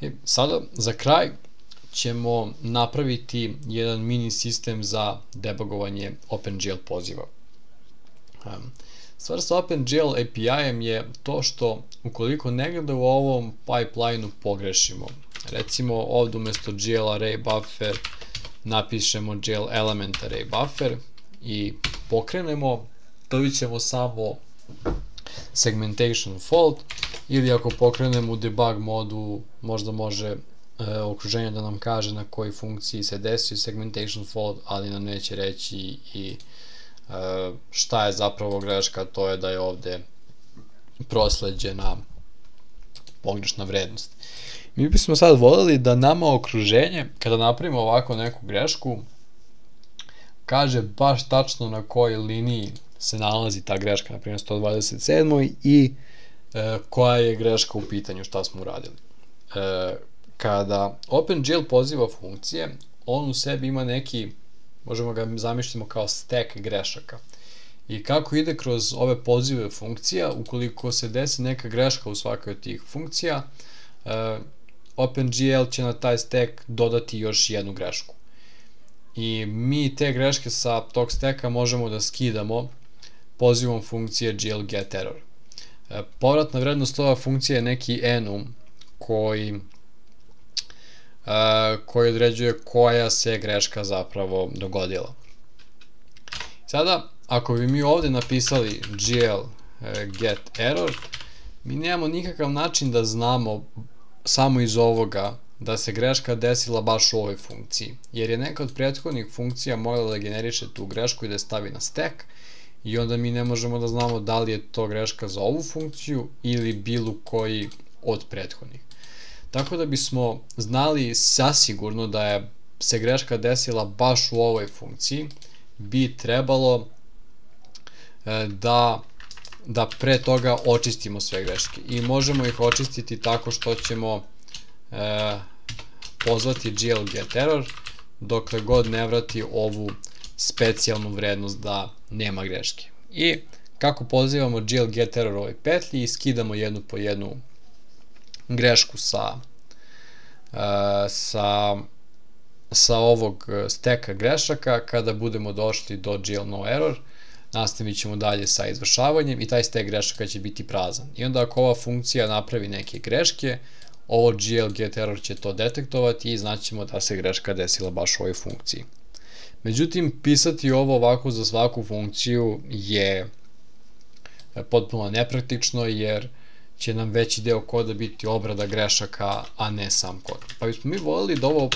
I sada, za kraj, ćemo napraviti jedan mini sistem za debugovanje OpenGL poziva. Stvar sa OpenGL API-em je to što ukoliko negde u ovom pipeline-u pogrešimo, recimo ovde umesto GL array buffer napišemo GL element array buffer i pokrenemo, dobit ćemo samo segmentation fault ili ako pokrenemo u debug modu možda može e, okruženje da nam kaže na koji funkciji se desio segmentation fault, ali nam neće reći i e, šta je zapravo greška, to je da je ovde prosleđena pogrešna vrednost. Mi bismo sad voljeli da nama okruženje, kada napravimo ovako neku grešku, kaže baš tačno na kojoj liniji se nalazi ta greška, na primjer 127. i e, koja je greška u pitanju, šta smo uradili. E, kada OpenGL poziva funkcije, on u sebi ima neki, možemo ga zamišljamo kao stack grešaka. I kako ide kroz ove pozive funkcija, ukoliko se desi neka greška u svakoj od tih funkcija, e, OpenGL će na taj stack dodati još jednu grešku. I mi te greške sa tog steka možemo da skidamo pozivom funkcije glGetError. Povratna vrednost ova funkcija je neki enum koji koji određuje koja se greška zapravo dogodila. Sada, ako bi mi ovde napisali gl e, get error, mi nemamo nikakav način da znamo samo iz ovoga da se greška desila baš u ovoj funkciji, jer je neka od prethodnih funkcija mogla da generiše tu grešku i da je stavi na stack, i onda mi ne možemo da znamo da li je to greška za ovu funkciju ili bilo koji od prethodnih. Tako da bismo znali sasigurno da je se greška desila baš u ovoj funkciji, bi trebalo e, da da pre toga očistimo sve greške. I možemo ih očistiti tako što ćemo e, pozvati glGetError dokle god ne vrati ovu specijalnu vrednost da nema greške. I kako pozivamo glGetError ovoj petlji i skidamo jednu po jednu grešku sa, uh, sa, sa ovog steka grešaka kada budemo došli do GL no error nastavit ćemo dalje sa izvršavanjem i taj stek grešaka će biti prazan. I onda ako ova funkcija napravi neke greške, ovo glGetError će to detektovati i znaćemo da se greška desila baš u ovoj funkciji. Međutim, pisati ovo ovako za svaku funkciju je potpuno nepraktično jer će nam veći deo koda biti obrada grešaka, a ne sam kod. Pa bismo mi volili da ovo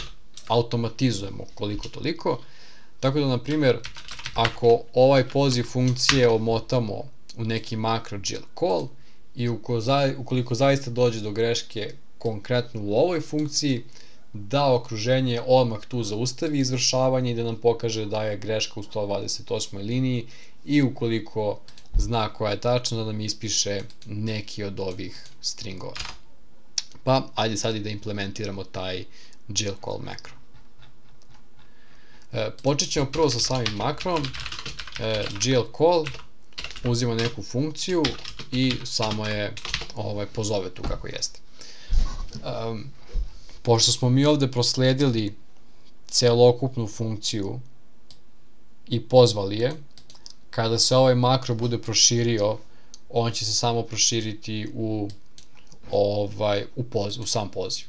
automatizujemo koliko toliko, tako da, na primjer, ako ovaj poziv funkcije omotamo u neki makro GL call i ukoliko zaista dođe do greške konkretno u ovoj funkciji, da okruženje odmah tu zaustavi izvršavanje i da nam pokaže da je greška u 128. liniji i ukoliko zna koja je tačna da nam ispiše neki od ovih stringova. Pa, ajde sad i da implementiramo taj jail call makro. E, počet ćemo prvo sa samim makrom, e, jail call, uzima neku funkciju i samo je ovaj, pozove tu kako jeste. Pošto smo mi ovde prosledili celokupnu funkciju i pozvali je, kada se ovaj makro bude proširio, on će se samo proširiti u, ovaj, u, poziv, u sam poziv.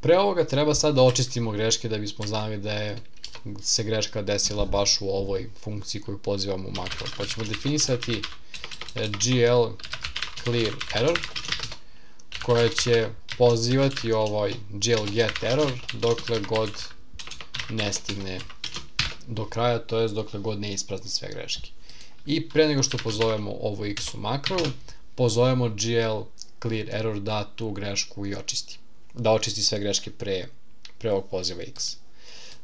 Pre ovoga treba sad da očistimo greške da bismo znali da je se greška desila baš u ovoj funkciji koju pozivamo u makro. Pa ćemo definisati eh, gl clear error koja će pozivati ovaj jail get error dokle god ne stigne do kraja, to jest dokle god ne isprazni sve greške. I pre nego što pozovemo ovo x u makro, pozovemo gl clear error da tu grešku i očisti. Da očisti sve greške pre, pre ovog poziva x.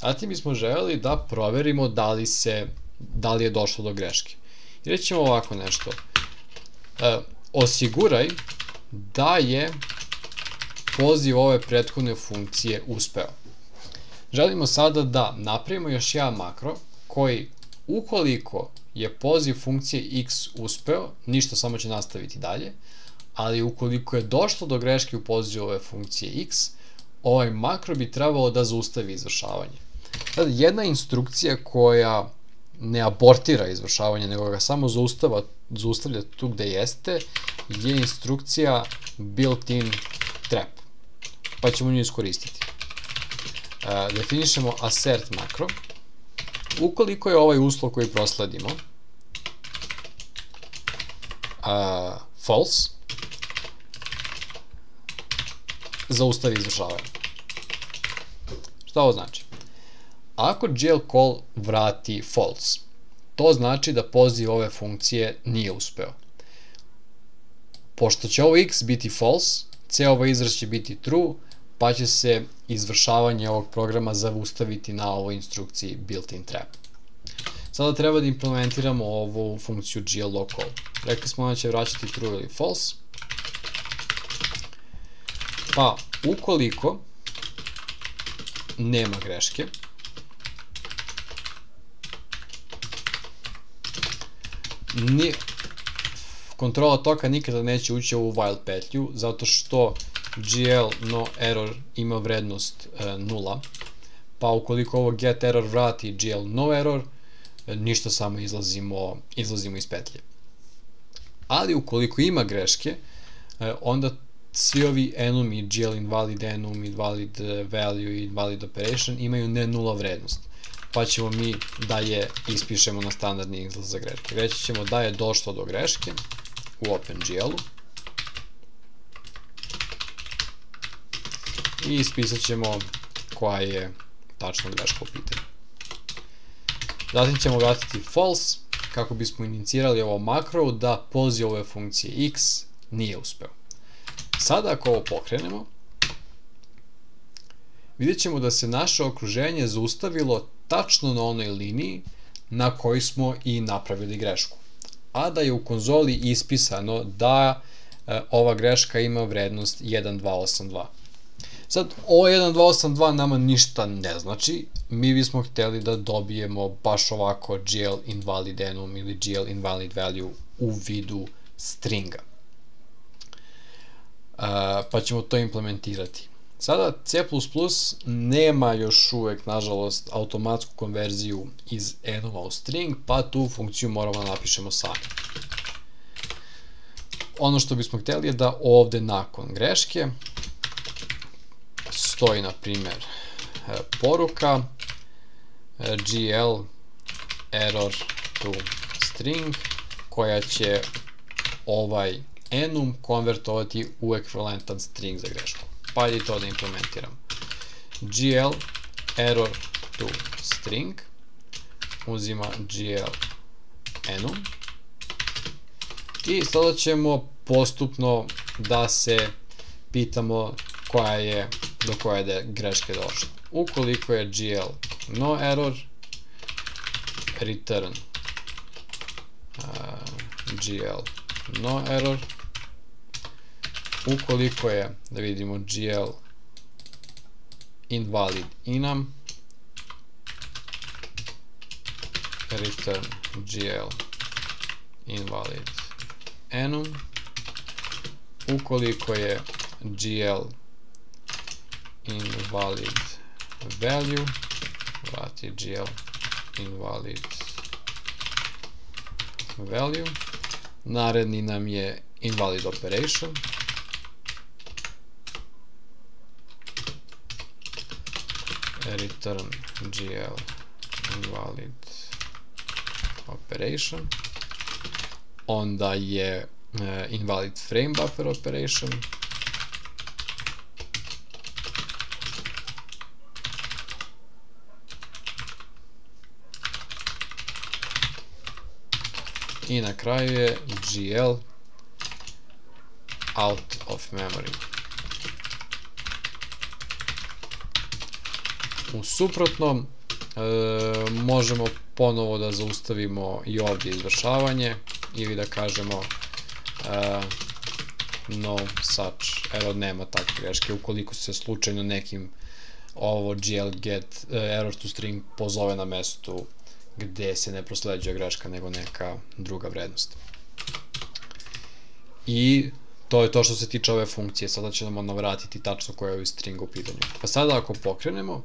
Zatim bismo želeli da proverimo da li, se, da li je došlo do greške. I rećemo ovako nešto. E, osiguraj da je poziv ove prethodne funkcije uspeo. Želimo sada da napravimo još jedan makro koji ukoliko je poziv funkcije x uspeo, ništa samo će nastaviti dalje, ali ukoliko je došlo do greške u pozivu ove funkcije x, ovaj makro bi trebalo da zaustavi izvršavanje. Sad, jedna instrukcija koja ne abortira izvršavanje, nego ga samo zaustavlja tu gde jeste, je instrukcija built-in trap. Pa ćemo nju iskoristiti. Definišemo assert makro. Ukoliko je ovaj uslov koji prosledimo false, zaustavi izvršavanje. Šta ovo znači? Ako jail call vrati false, to znači da poziv ove funkcije nije uspeo. Pošto će ovo x biti false, ceo ovaj izraz će biti true, pa će se izvršavanje ovog programa zaustaviti na ovoj instrukciji built-in trap. Sada treba da implementiramo ovu funkciju glocall. Rekli smo da će vraćati true ili false. Pa, ukoliko nema greške, ni, kontrola toka nikada neće ući u while petlju, zato što GL no error ima vrednost e, nula, pa ukoliko ovo get error vrati GL no error, e, ništa samo izlazimo, izlazimo iz petlje. Ali ukoliko ima greške, e, onda svi ovi enum i GL invalid enum, invalid e, value i invalid operation imaju ne nula vrednost pa ćemo mi da je ispišemo na standardni izlaz za greške. Reći ćemo da je došlo do greške u OpenGL-u i ispisat ćemo koja je tačna greška u pitanju. Zatim ćemo vratiti false kako bismo inicirali ovo makro da poziv ove funkcije x nije uspeo. Sada ako ovo pokrenemo, vidjet ćemo da se naše okruženje zaustavilo tačno na onoj liniji na kojoj smo i napravili grešku. A da je u konzoli ispisano da e, ova greška ima vrednost 1282. Sad, ovo 1282 nama ništa ne znači, mi bismo hteli da dobijemo baš ovako GL invalid enum ili GL invalid value u vidu stringa. Uh, pa ćemo to implementirati. Sada C++ nema još uvek, nažalost, automatsku konverziju iz enuma u string, pa tu funkciju moramo da napišemo sami. Ono što bismo hteli je da ovde nakon greške stoji, na primjer, e, poruka e, gl error to string koja će ovaj enum konvertovati u ekvivalentan string za grešku pa i to da implementiram. gl error to string uzima gl enum i sada ćemo postupno da se pitamo koja je, do koje je greške došla. Ukoliko je gl no error, return. Uh, gl no error, ukoliko je, da vidimo, gl invalid inam, return gl invalid enum, ukoliko je gl invalid value, gl invalid value, naredni nam je invalid operation, return gl invalid operation. Onda je uh, invalid frame buffer operation i na kraju je gl out of memory. U suprotnom, e, možemo ponovo da zaustavimo i ovdje izvršavanje ili da kažemo e, no such error nema takve greške. Ukoliko se slučajno nekim ovo gl get uh, error to string pozove na mestu gde se ne prosleđuje greška nego neka druga vrednost. I to je to što se tiče ove funkcije. Sada će nam vratiti tačno koja je ovaj string u pitanju. Pa sada ako pokrenemo,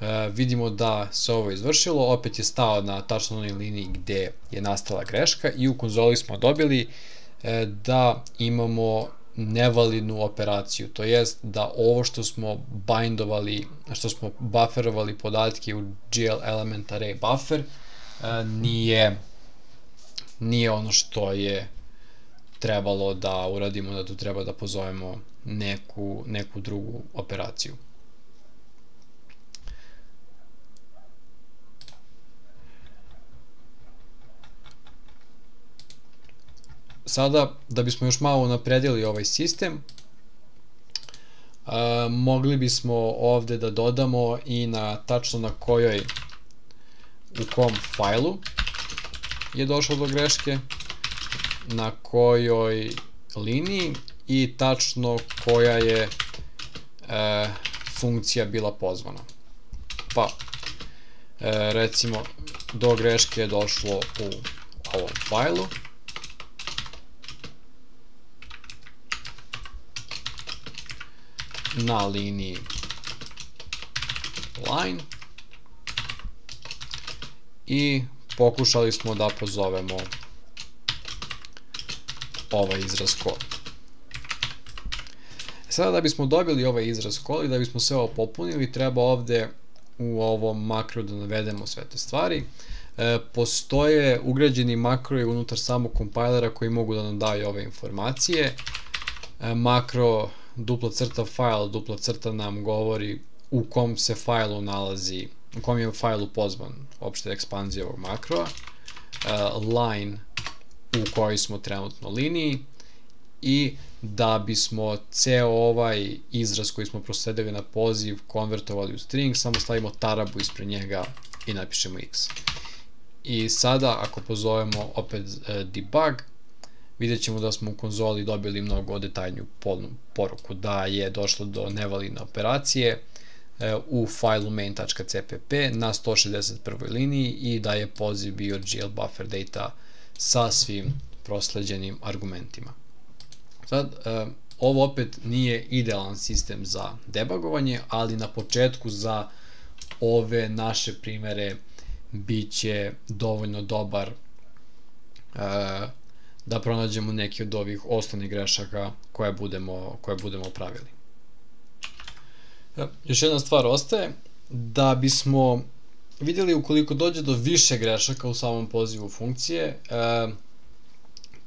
e, vidimo da se ovo izvršilo, opet je stao na tačno onoj liniji gde je nastala greška i u konzoli smo dobili e, da imamo nevalidnu operaciju, to jest da ovo što smo bindovali, što smo bufferovali podatke u GL element array buffer, e, nije, nije ono što je trebalo da uradimo, da tu treba da pozovemo neku, neku drugu operaciju. Sada, da bismo još malo napredili ovaj sistem, mogli bismo ovde da dodamo i na tačno na kojoj u kom fajlu je došlo do greške, na kojoj liniji i tačno koja je e, funkcija bila pozvana. Pa, e, recimo, do greške je došlo u ovom fajlu, na liniji line i pokušali smo da pozovemo ovaj izraz call. Sada da bismo dobili ovaj izraz call i da bismo sve ovo popunili, treba ovde u ovom makru da navedemo sve te stvari. E, postoje ugrađeni makroji unutar samog kompajlera koji mogu da nam daju ove informacije. E, makro dupla crta file, dupla crta nam govori u kom se fajlu nalazi, u kom je fajlu pozvan opšte ekspanzija ovog makroa, uh, line u kojoj smo trenutno liniji i da bismo ceo ovaj izraz koji smo prosledili na poziv konvertovali u string, samo stavimo tarabu ispred njega i napišemo x. I sada ako pozovemo opet uh, debug, vidjet ćemo da smo u konzoli dobili mnogo detaljniju poruku da je došlo do nevalidne operacije e, u failu main.cpp na 161. liniji i da je poziv bio GL buffer data sa svim prosleđenim argumentima. Sad, e, ovo opet nije idealan sistem za debugovanje, ali na početku za ove naše primere biće dovoljno dobar uh, da pronađemo neki od ovih osnovnih grešaka koje budemo, koje budemo pravili. Još jedna stvar ostaje, da bismo vidjeli ukoliko dođe do više grešaka u samom pozivu funkcije, e,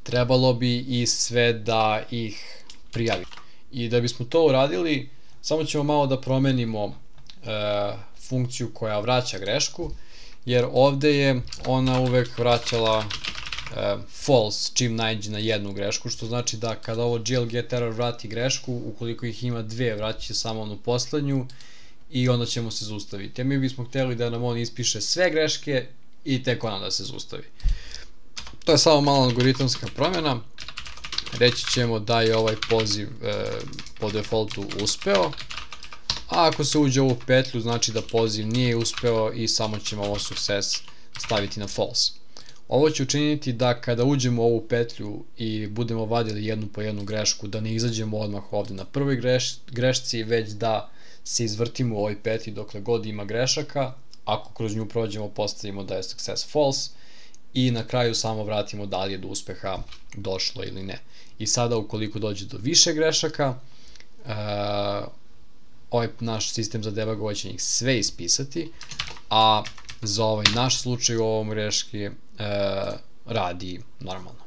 trebalo bi i sve da ih prijavimo. I da bismo to uradili, samo ćemo malo da promenimo e, funkciju koja vraća grešku, jer ovde je ona uvek vraćala false čim najđe na jednu grešku, što znači da kada ovo GL get error vrati grešku, ukoliko ih ima dve, vraća samo onu poslednju i onda ćemo se zaustaviti. A mi bismo hteli da nam on ispiše sve greške i tek ona da se zaustavi. To je samo malo algoritamska promjena. Reći ćemo da je ovaj poziv e, po defaultu uspeo, a ako se uđe u ovu petlju znači da poziv nije uspeo i samo ćemo ovo success staviti na false. Ovo će učiniti da kada uđemo u ovu petlju i budemo vadili jednu po jednu grešku, da ne izađemo odmah ovde na prvoj greš, grešci, već da se izvrtimo u ovoj petlji dokle god ima grešaka, ako kroz nju prođemo postavimo da je success false i na kraju samo vratimo da li je do uspeha došlo ili ne. I sada ukoliko dođe do više grešaka, uh, ovaj naš sistem za debugovanje će ih sve ispisati, a za ovaj naš slučaj u ovom greški eh, radi normal.